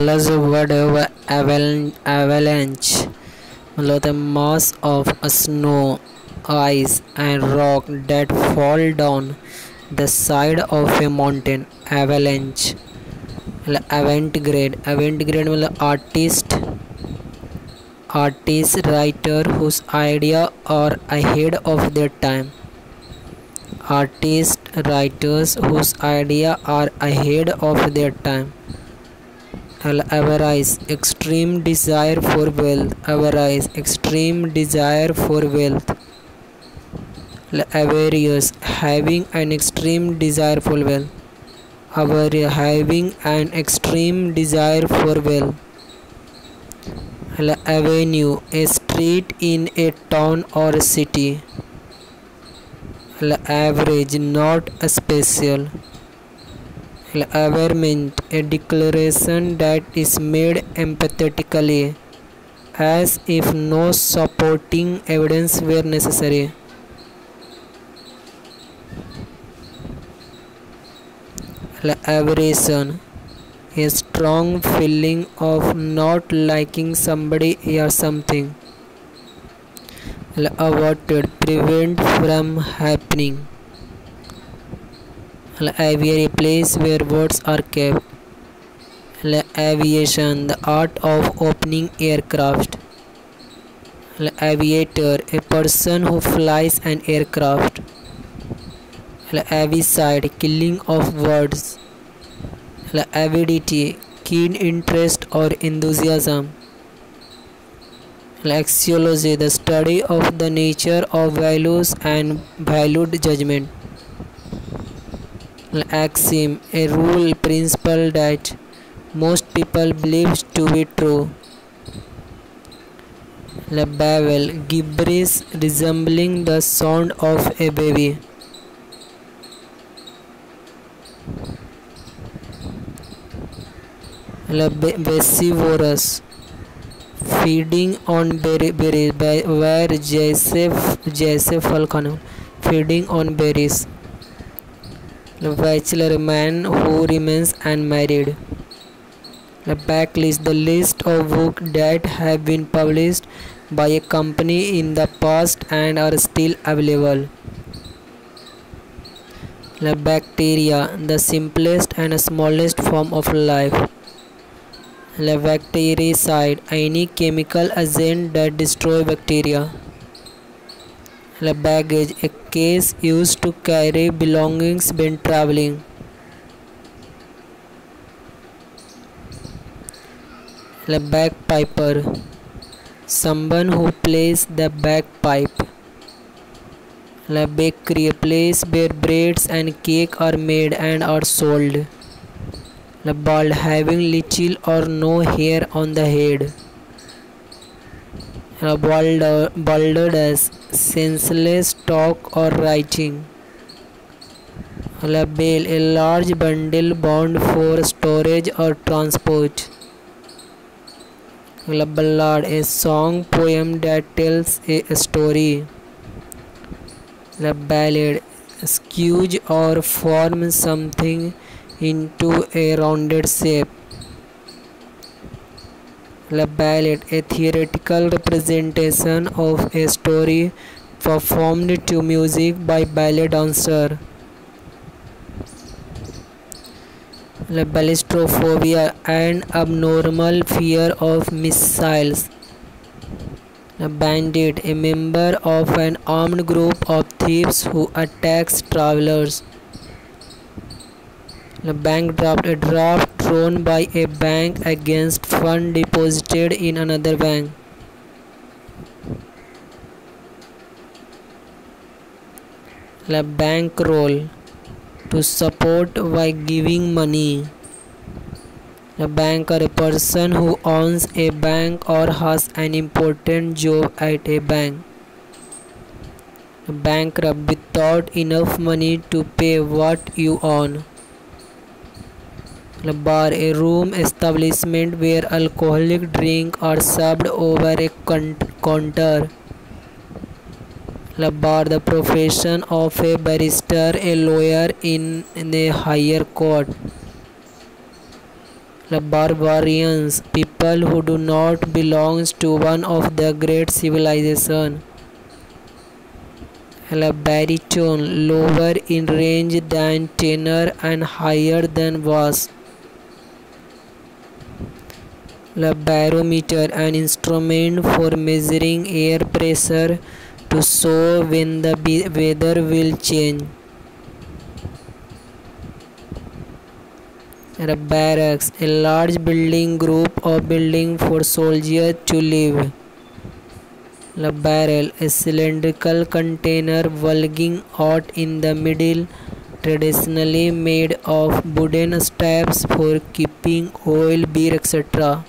Plus word avalanche. मतलब mass of snow, ice and rock that fall down the side of a mountain. Avalanche. मतलब event grade. Avant-garde artist artist writer whose idea are ahead of their time. Artist writers whose idea are ahead of their time avarice extreme desire for wealth avarice extreme desire for wealth. Avarice having an extreme desire for wealth. Avarice having an extreme desire for wealth. Avenue a street in a town or a city average not a special averment a declaration that is made empathetically as if no supporting evidence were necessary. Aversion a strong feeling of not liking somebody or something avoided prevent from happening aviary place where words are kept. Aviation the art of opening aircraft. Aviator a person who flies an aircraft. Avicide killing of words. Avidity keen interest or enthusiasm. Axiology the study of the nature of values and valued judgment axiom a rule principle that most people believe to be true babble gibberish resembling the sound of a baby Basivorous feeding on berry berries where जैसे जैसे फल खाना feeding on berries bachelor man who remains unmarried. Backlist the list of books that have been published by a company in the past and are still available. Bacteria the simplest and smallest form of life. A bactericide any chemical agent that destroy bacteria baggage a case used to carry belongings when traveling. A bagpiper. Someone who plays the bagpipe. A bakery a place where breads and cake are made and are sold. A bald having little or no hair on the head Uh, balded uh, as senseless talk or writing. Bale a large bundle bound for storage or transport. Ballad a song poem that tells a story. A ballad skews or form something into a rounded shape ballad a theoretical representation of a story performed to music by ballet dancer. Ballistophobia an abnormal fear of missiles. Bandit a member of an armed group of thieves who attacks travelers. Bank draft a draft thrown by a bank against fund deposited in another bank. Bankroll to support by giving money. A banker a person who owns a bank or has an important job at a bank. A bankrupt without enough money to pay what you own bar a room establishment where alcoholic drink are served over a counter. Bar the profession of a barrister a lawyer in, in a higher court. The barbarians people who do not belong to one of the great civilization. The baritone lower in range than tenor and higher than bass the barometer an instrument for measuring air pressure to show when the weather will change. A barracks a large building group or building for soldiers to live. A barrel a cylindrical container bulging out in the middle traditionally made of wooden straps for keeping oil beer etc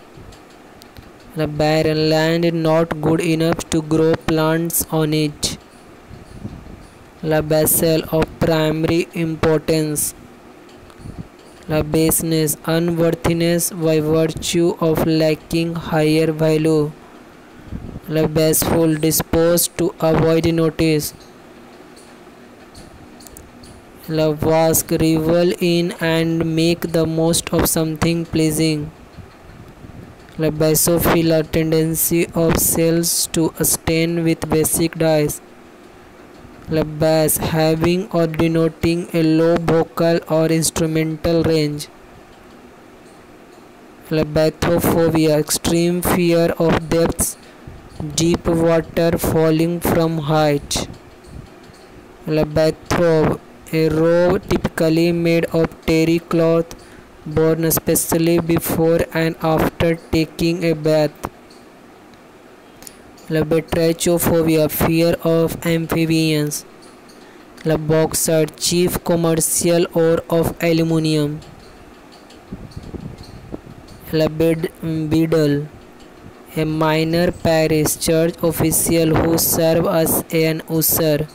the barren land not good enough to grow plants on it. The vessel of primary importance. The baseness unworthiness by virtue of lacking higher value. The bashful disposed to avoid notice. The wask revel in and make the most of something pleasing the basophilia tendency of cells to stain with basic dyes. Bass having or denoting a low vocal or instrumental range. Bathophobia extreme fear of depths deep water falling from height. The bathrobe a robe typically made of terry cloth worn especially before and after taking a bath Labatrachophobia, fear of amphibians. Laboxite, chief commercial ore of aluminium. Labidal, a minor parish church official who serves as an usher.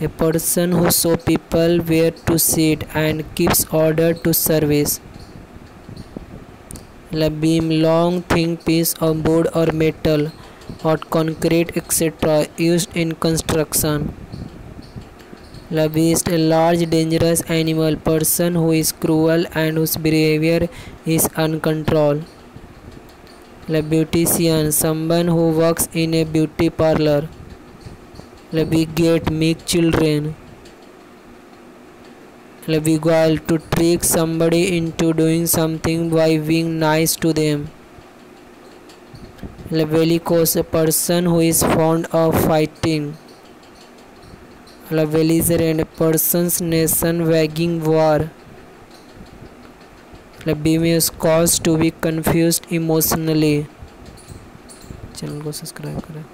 A person who shows people where to sit and keeps order to service. Beam, long thin piece of wood or metal or concrete etc. used in construction. La beast, a large dangerous animal, person who is cruel and whose behavior is uncontrolled. La beautician, someone who works in a beauty parlor. La beget, make children. मतलब equal to trick somebody in to doing something by being nice to them मतलब bellicose a person who is fond of fighting मतलब belligerent and person nation waging war मतलब bemuse cause to be confuse emotionally channel को subscribe करें।